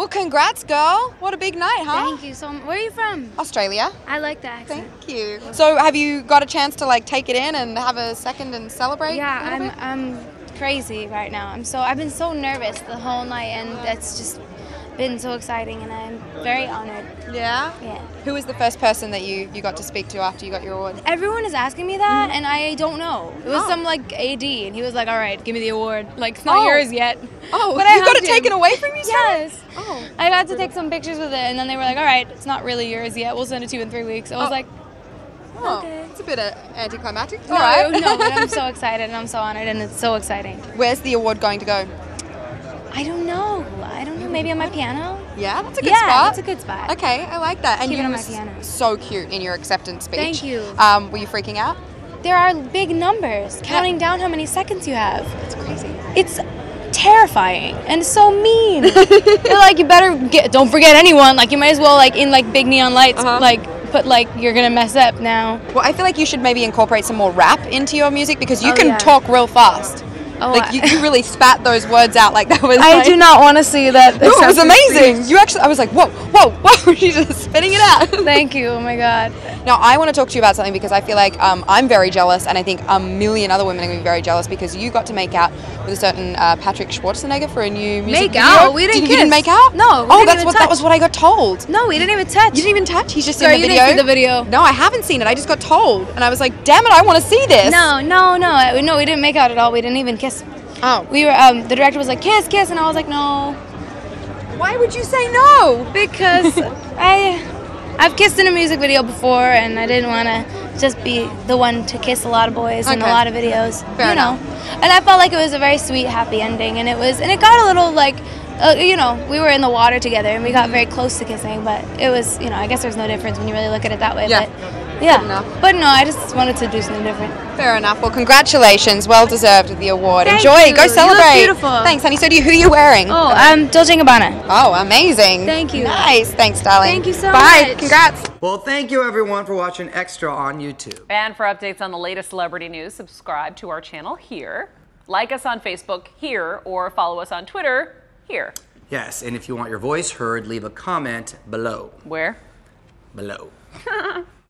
Well, congrats, girl. What a big night, huh? Thank you so much. Where are you from? Australia. I like that accent. Thank you. So, have you got a chance to like take it in and have a second and celebrate? Yeah, I'm bit? I'm crazy right now. I'm so I've been so nervous the whole night, and it's just been so exciting, and I'm very honored. Yeah. Yeah. Who was the first person that you you got to speak to after you got your award? Everyone is asking me that, and I don't know. It was Oh. some like AD, and he was like, "All right, give me the award. Like it's not Oh. yours yet." Oh, But I you got it taken away from you? Yes. Oh. I got to take some pictures with it, and then they were like, "All right, it's not really yours yet. We'll send it to you in three weeks." I was Oh. like, Oh, Okay. it's a bit uh, anticlimactic. "No, All right. no," but I'm so excited, and I'm so honored, and it's so exciting. Where's the award going to go? I don't know. I don't know. Maybe on my piano. Yeah, that's a good yeah, spot. that's a good spot. Okay, I like that. And Keep you on my piano. so cute in your acceptance speech. Thank you. Um, were you freaking out? There are big numbers counting down how many seconds you have. It's crazy. It's terrifying and so mean. They're like, you better get. Don't forget anyone. Like you might as well like in like big neon lights. Uh-huh. Like put like you're gonna mess up now. Well, I feel like you should maybe incorporate some more rap into your music because you Oh, can yeah. talk real fast. Oh, like you, you really spat those words out like that was. I like, do not want to see that. No, it was amazing. You actually, I was like, whoa, whoa, whoa! She's just spitting it out. Thank you. Oh my god. Now, I want to talk to you about something because I feel like um, I'm very jealous, and I think a million other women are going to be very jealous because you got to make out with a certain uh, Patrick Schwarzenegger for a new music Make video. out? We didn't You didn't make out? No, Oh, that's what that was what I got told. No, we didn't even touch. You didn't even touch. He's just Girl, in the video. the video. No, I haven't seen it. I just got told, and I was like, damn it, I want to see this. No, no, no. No, we didn't make out at all. We didn't even kiss. Oh. We were. Um, the director was like, kiss, kiss, and I was like, no, Why would you say no? because I, I've kissed in a music video before, and I didn't want to just be the one to kiss a lot of boys in a lot of videos. Fair you enough. know, and I felt like it was a very sweet, happy ending, and it was, and it got a little like. Uh, you know, we were in the water together and we got very close to kissing, but it was, you know, I guess there's no difference when you really look at it that way. Yeah. But yeah, enough. but no, I just wanted to do something different. Fair enough. Well, congratulations. Well deserved the award. Thank Enjoy. you. Go You look celebrate. beautiful. Thanks, honey. So, do you, who are you wearing? Oh, um, Dolce & Gabbana. Oh, amazing. Thank you. Nice. Thanks, darling. Thank you so Bye. much. Congrats. Well, thank you everyone for watching Extra on YouTube. And for updates on the latest celebrity news, subscribe to our channel here. Like us on Facebook here or follow us on Twitter here. Yes, and if you want your voice heard, leave a comment below. Where? Below.